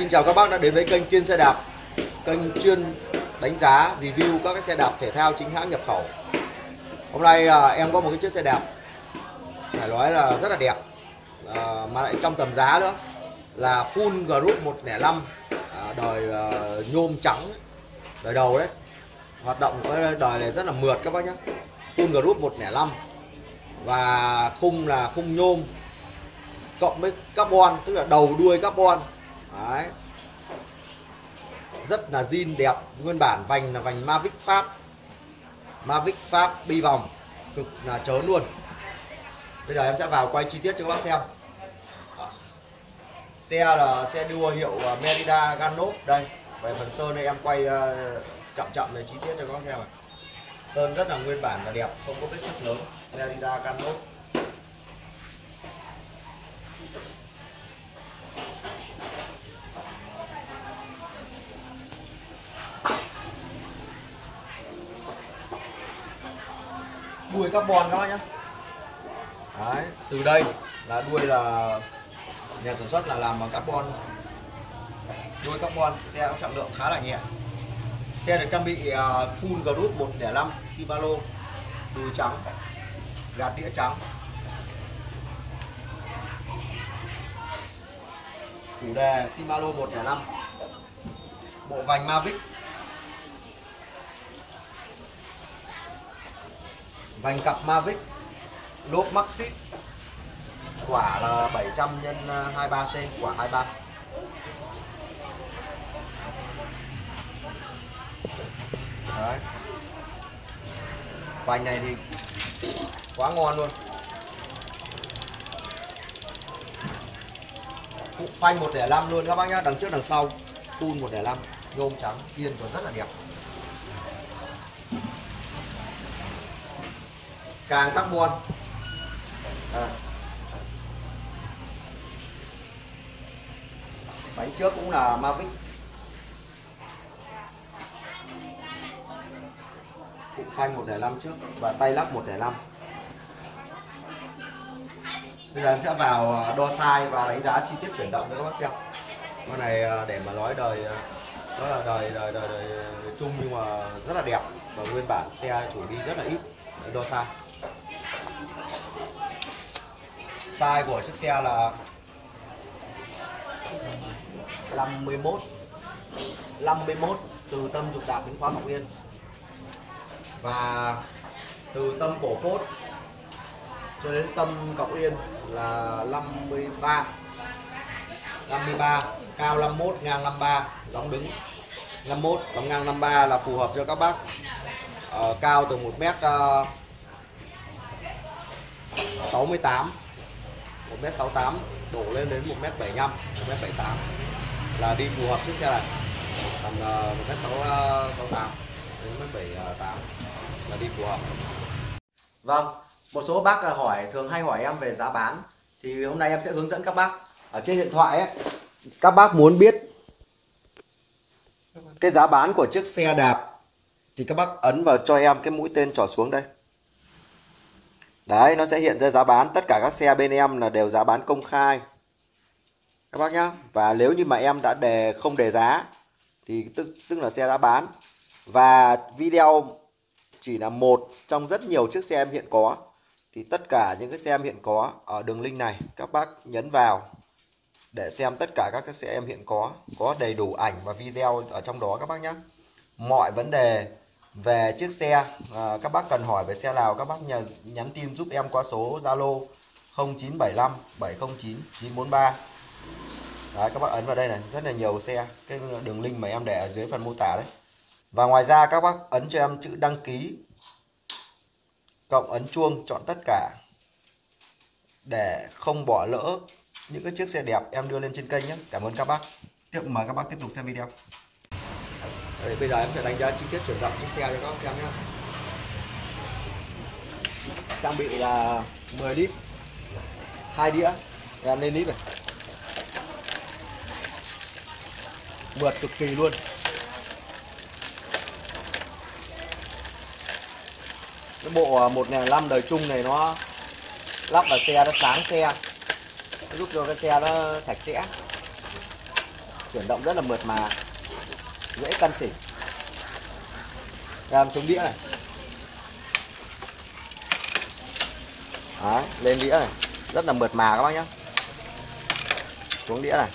Xin chào các bác đã đến với kênh Kiên Xe Đạp Kênh chuyên đánh giá, review các cái xe đạp thể thao chính hãng nhập khẩu. Hôm nay à, em có một cái chiếc xe đạp Phải nói là rất là đẹp. À, Mà lại trong tầm giá nữa Là Full Group 105 à, Đời à, nhôm trắng Đời đầu đấy. Hoạt động cái đời này rất là mượt các bác nhé. Full Group 105 Và khung là khung nhôm cộng với carbon tức là đầu đuôi carbon. Đấy. rất là zin đẹp. Nguyên bản vành là vành Mavic Pháp. Mavic Pháp bi vòng. Cực là chớ luôn. Bây giờ em sẽ vào quay chi tiết cho các bác xem. Xe là xe đua hiệu à, Merida Ganop đây, về phần sơn này em quay à, chậm chậm về chi tiết cho các bác xem ạ. sơn rất là nguyên bản và đẹp, không có vết sức lớn. Merida Ganop đuôi carbon các bác nhé Đấy, từ đây là đuôi là nhà sản xuất là làm bằng carbon. Đuôi carbon xe có trọng lượng khá là nhẹ. Xe được trang bị à, full group 105 Shimano đùi trắng gạt đĩa trắng. Chủ đề Shimano 105 bộ vành Mavic. Vành cặp Mavic. Lốp Maxxit quả là 700 x 23C quả 23 Đấy. vành này thì quá ngon luôn. Phanh 105 luôn các bác nhá, đằng trước đằng sau, tun 105 nhôm trắng yên còn rất là đẹp. Càng carbon à. bánh trước cũng là Mavic. Cụm phanh 105 trước và tay lắp 105 bây giờ em sẽ vào à, đo size và đánh giá chi tiết chuyển động cho các bác xem. Con này à, để mà nói đời à, đó là đời đời đời, đời, đời chung nhưng mà rất là đẹp và nguyên bản xe chủ đi rất là ít đo size. Size của chiếc xe là 51 51 từ tâm trục đạp đến khóa ngọc yên. Và từ tâm cổ phốt cho đến tâm cọc yên là 53 53 cao 51 ngang 53 giống đứng 51 giống ngang 53 là phù hợp cho các bác. Uh, cao từ 1 mét ờ, uh, 68 1m68 đổ lên đến 1m75 1m78 là đi phù hợp chiếc xe này. Tầm ờ, uh, 1m68 ờ, đến 1m78 là đi phù hợp. Vâng một số bác ờ, hỏi thường hay hỏi em về giá bán. Thì hôm nay em sẽ hướng dẫn các bác. Ở trên điện thoại ấy các bác muốn biết cái giá bán của chiếc xe đạp thì các bác ấn vào cho em cái mũi tên trỏ xuống đây. Đấy, nó sẽ hiện ra giá bán tất cả các xe bên em là đều giá bán công khai. Các bác nhá. Và nếu như mà em đã đề không đề giá thì tức tức là xe đã bán. Và video chỉ là một trong rất nhiều chiếc xe em hiện có. Thì tất cả những cái xe em hiện có ở đường link này các bác nhấn vào để xem tất cả các cái xe em hiện có, có đầy đủ ảnh và video ở trong đó các bác nhé. Mọi vấn đề về chiếc xe à, các bác cần hỏi về xe nào các bác nhờ nhắn tin giúp em qua số Zalo 0975 709 943 Đấy, các bác ấn vào đây này rất là nhiều xe cái đường link mà em để ở dưới phần mô tả đấy. Và ngoài ra các bác ấn cho em chữ đăng ký cộng ấn chuông chọn tất cả để không bỏ lỡ những cái chiếc xe đẹp em đưa lên trên kênh nhé. Cảm ơn các bác. Tiếp mời các bác tiếp tục xem video. Đấy, bây giờ em sẽ đánh giá chi tiết chuyển động chiếc xe cho các bác xem nhé trang bị là 10 lít hai đĩa em lên lít này. Mượt cực kỳ luôn. Cái bộ à, 105 đời chung này nó lắp vào xe nó sáng xe. Nó giúp cho cái xe nó sạch sẽ. Chuyển động rất là mượt mà dễ căn chỉnh. Làm xuống đĩa này. Đấy, lên đĩa này. Rất là mượt mà các bác nhé xuống đĩa này.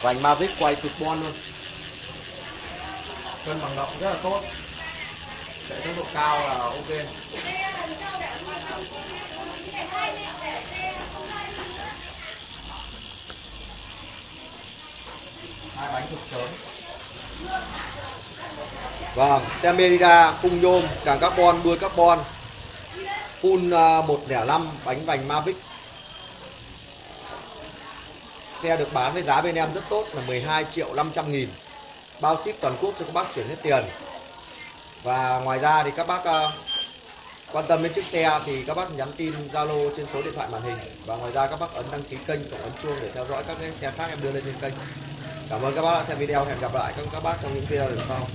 Vành magic quay cực bon luôn. Cân bằng động rất là tốt. Chạy tốc độ cao là ok. Hai bánh cực sớm vâng xe Merida khung nhôm càng carbon đuôi carbon. Full à, 105 bánh vành Mavic. Xe được bán với giá bên em rất tốt là 12 triệu 500 nghìn. Bao ship toàn quốc cho các bác chuyển hết tiền. Và ngoài ra thì các bác uh, quan tâm đến chiếc xe thì các bác nhắn tin Zalo trên số điện thoại màn hình. Và ngoài ra các bác ấn đăng ký kênh và ấn chuông để theo dõi các cái xe khác em đưa lên trên kênh cảm ơn các bác đã xem video. Hẹn gặp lại các các bác trong những video lần sau.